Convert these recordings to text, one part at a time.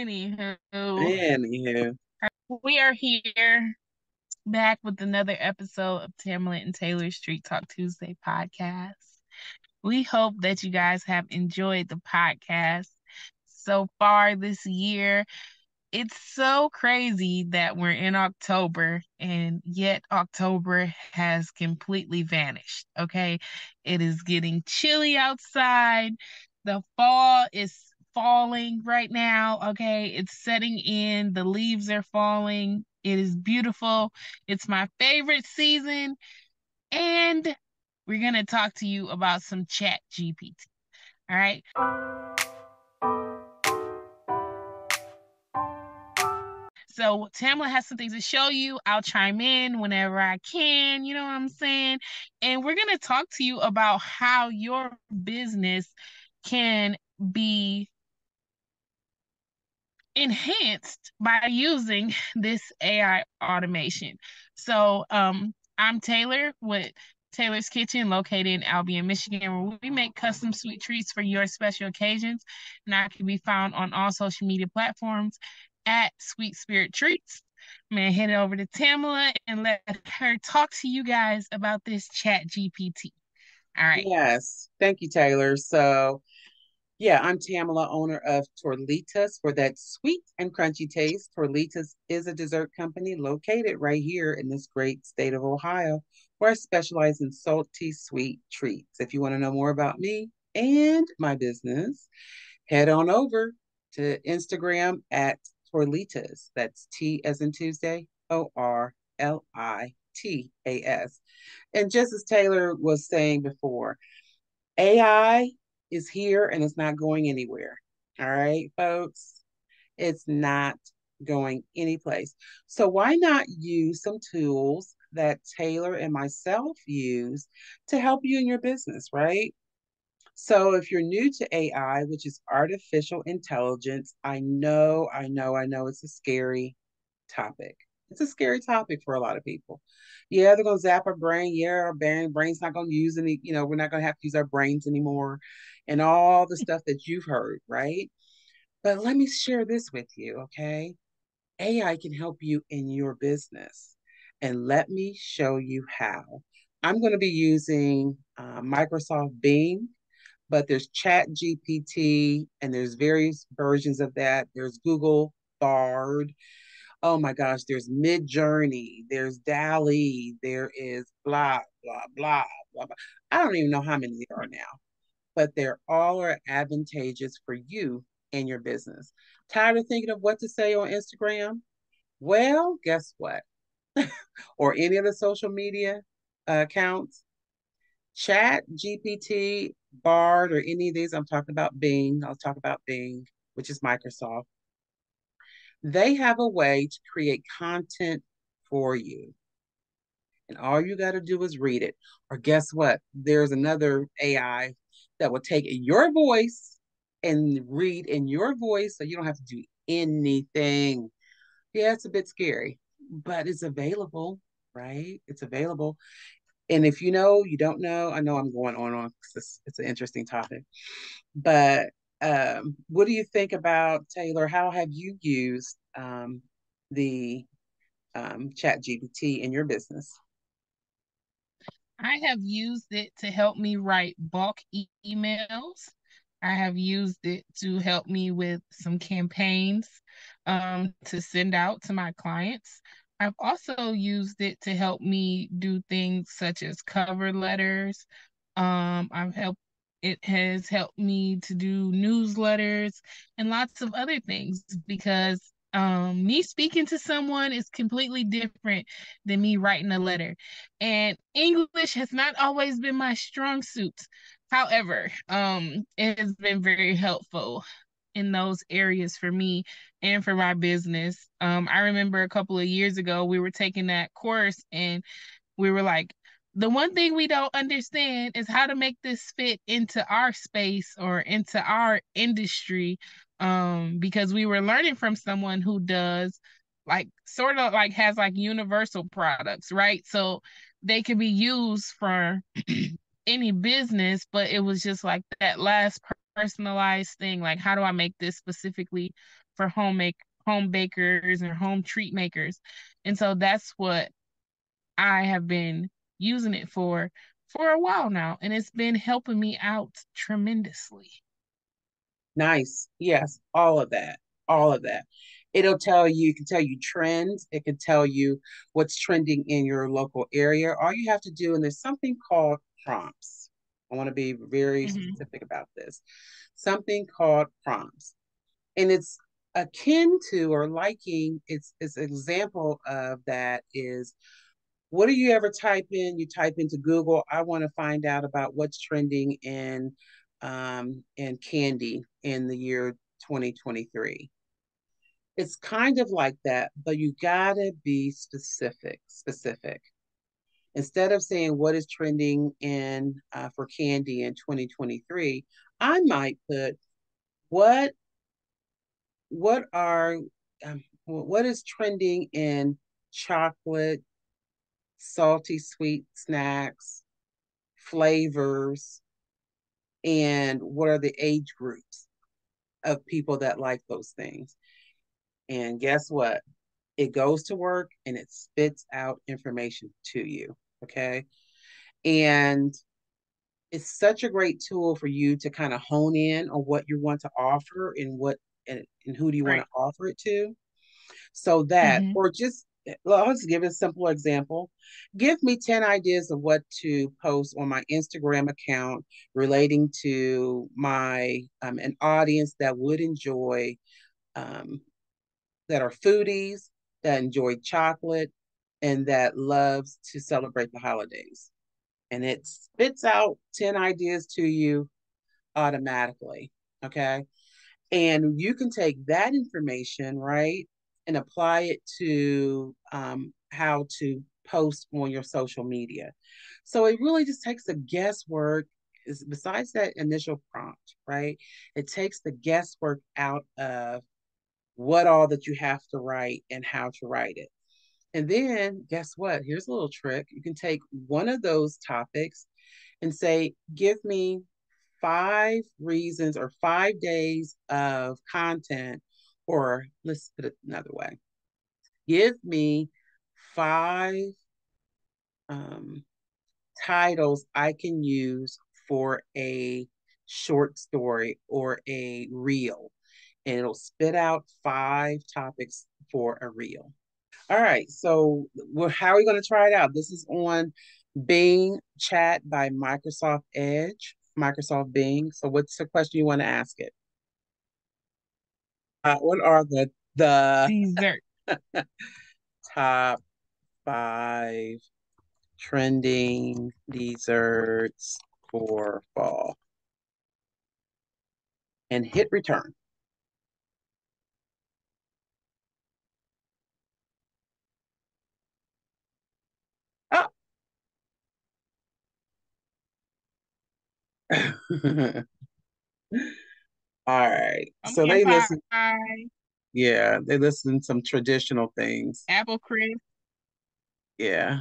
Anywho, Anywho, we are here back with another episode of Tamela and Taylor's Treat Talk Tuesday podcast. We hope that you guys have enjoyed the podcast so far this year. It's so crazy that we're in October and yet October has completely vanished. Okay. It is getting chilly outside. The fall is falling right now. Okay. It's setting in. The leaves are falling. It is beautiful. It's my favorite season. And we're going to talk to you about some chat GPT. All right. So Tamela has some things to show you. I'll chime in whenever I can, you know what I'm saying? And we're going to talk to you about how your business can be enhanced by using this AI automation. So um, I'm Taylor with Taylor's Kitchen, located in Albion, Michigan, where we make custom sweet treats for your special occasions. And I can be found on all social media platforms at Sweet Spirit Treats. Gonna head over to Tamela and let her talk to you guys about this chat GPT. All right. Yes. Thank you, Taylor. So yeah, I'm Tamela, owner of Torlitas for that sweet and crunchy taste. Torlitas is a dessert company located right here in this great state of Ohio, where I specialize in salty sweet treats. If you want to know more about me and my business, head on over to Instagram at Torlitas. That's T as in Tuesday, O R L I T A S. And just as Taylor was saying before, AI is here and it's not going anywhere. All right, folks, it's not going anyplace. So why not use some tools that Taylor and myself use to help you in your business, right? So if you're new to AI, which is artificial intelligence, I know, I know, I know it's a scary topic. It's a scary topic for a lot of people. Yeah, they're gonna zap our brain. Yeah, our brain brain's not gonna use any, you know, we're not gonna have to use our brains anymore and all the stuff that you've heard, right? But let me share this with you, okay? AI can help you in your business. And let me show you how. I'm going to be using uh, Microsoft Bing, but there's Chat GPT and there's various versions of that. There's Google Bard. Oh my gosh, there's Midjourney, there's DALL-E, there is blah, blah, blah, blah, blah. I don't even know how many there are now but they're all are advantageous for you and your business. Tired of thinking of what to say on Instagram? Well, guess what? or any of the social media uh, accounts, Chat, GPT, Bard, or any of these. I'm talking about Bing. I'll talk about Bing, which is Microsoft. They have a way to create content for you. And all you got to do is read it. Or guess what? There's another AI that will take your voice and read in your voice so you don't have to do anything. Yeah, it's a bit scary, but it's available, right? It's available. And if you know, you don't know, I know I'm going on on because it's, it's an interesting topic. But um, what do you think about Taylor? How have you used um, the um, Chat GPT in your business? I have used it to help me write bulk e- emails. I have used it to help me with some campaigns um, to send out to my clients. I've also used it to help me do things such as cover letters. Um, I've helped it has helped me to do newsletters and lots of other things because um me speaking to someone is completely different than me writing a letter. And english has not always been my strong suit. However um it has been very helpful in those areas for me and for my business. Um i remember a couple of years ago we were taking that course and we were like the one thing we don't understand is how to make this fit into our space or into our industry um because we were learning from someone who does like sort of like has like universal products right so they can be used for any business but it was just like that last personalized thing. Like, how do I make this specifically for home make home bakers or home treat makers? And so that's what I have been using it for for a while now, and it's been helping me out tremendously. Nice. Yes, all of that. All of that. It'll tell you, it can tell you trends. It can tell you what's trending in your local area. All you have to do, and there's something called prompts. I want to be very mm-hmm. specific about this. Something called prompts. And it's akin to or liking, it's, it's an example of that is what do you ever type in? You type into Google, I want to find out about what's trending in um, in candy in the year 2023. It's kind of like that, but you gotta be specific. Specific. Instead of saying what is trending in uh, for candy in 2023, I might put what what are um, what is trending in chocolate, salty sweet snacks, flavors, and what are the age groups of people that like those things. And guess what? It goes to work and it spits out information to you. Okay. And it's such a great tool for you to kind of hone in on what you want to offer and what and, and who do you right. want to offer it to. So that, mm-hmm. or just well, I'll just give a simple example. Give me 10 ideas of what to post on my Instagram account relating to my um, an audience that would enjoy um, that are foodies, that enjoy chocolate, and that loves to celebrate the holidays. And it spits out 10 ideas to you automatically. Okay. And you can take that information, right? And apply it to um, how to post on your social media. So it really just takes the guesswork besides that initial prompt, right? It takes the guesswork out of what all that you have to write and how to write it. And then guess what? Here's a little trick. You can take one of those topics and say, give me five reasons or five days of content or let's put it another way give me five um, titles I can use for a short story or a reel. And it'll spit out five topics for a reel. All right, so how are we going to try it out? This is on Bing Chat by Microsoft Edge, Microsoft Bing. So, what's the question you want to ask it? Uh, what are the the dessert top five trending desserts for fall? And hit return. Ah. All right. so they pie. listen. Yeah, they listen to some traditional things. Apple crisp. Yeah.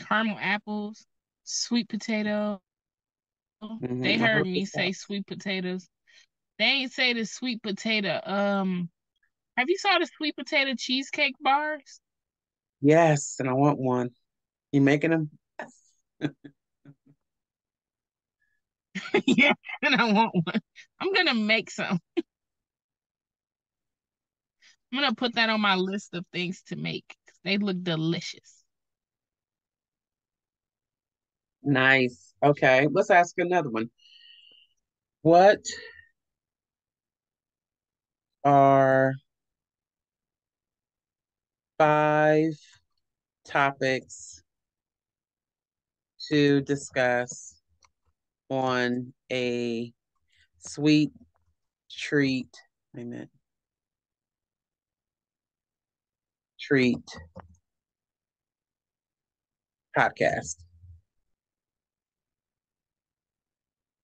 Caramel apples, sweet potato. Mm-hmm. They heard me say sweet potatoes. They ain't say the sweet potato. Um, have you saw the sweet potato cheesecake bars? Yes, and I want one. You making them? yeah, and I want one. I'm gonna make some. I'm gonna put that on my list of things to make. They look delicious. Nice. Okay, let's ask another one. What are five topics to discuss on a sweet treat. Wait a minute. Treat podcast.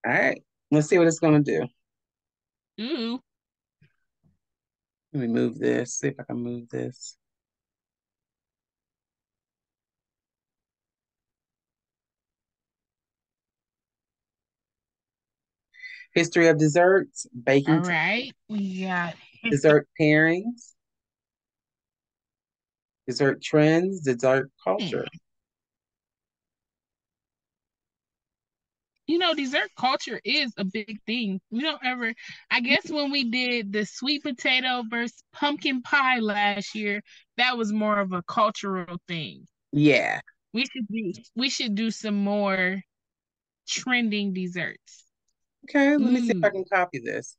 All right, let's see what it's going to do. Ooh. Let me move this, see if I can move this. History of desserts, baking. All right. We got dessert pairings, dessert trends, dessert culture. You know, dessert culture is a big thing. We don't ever, I guess, when we did the sweet potato versus pumpkin pie last year, that was more of a cultural thing. Yeah. We should do, we should do some more trending desserts. Okay, let mm. me see if I mm. can copy this.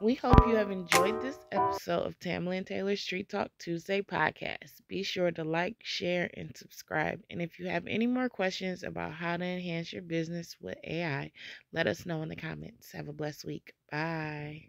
We hope you have enjoyed this episode of Tamela and Taylor's Treat Talk Tuesday podcast. Be sure to like, share, and subscribe. And if you have any more questions about how to enhance your business with AI, let us know in the comments. Have a blessed week. Bye.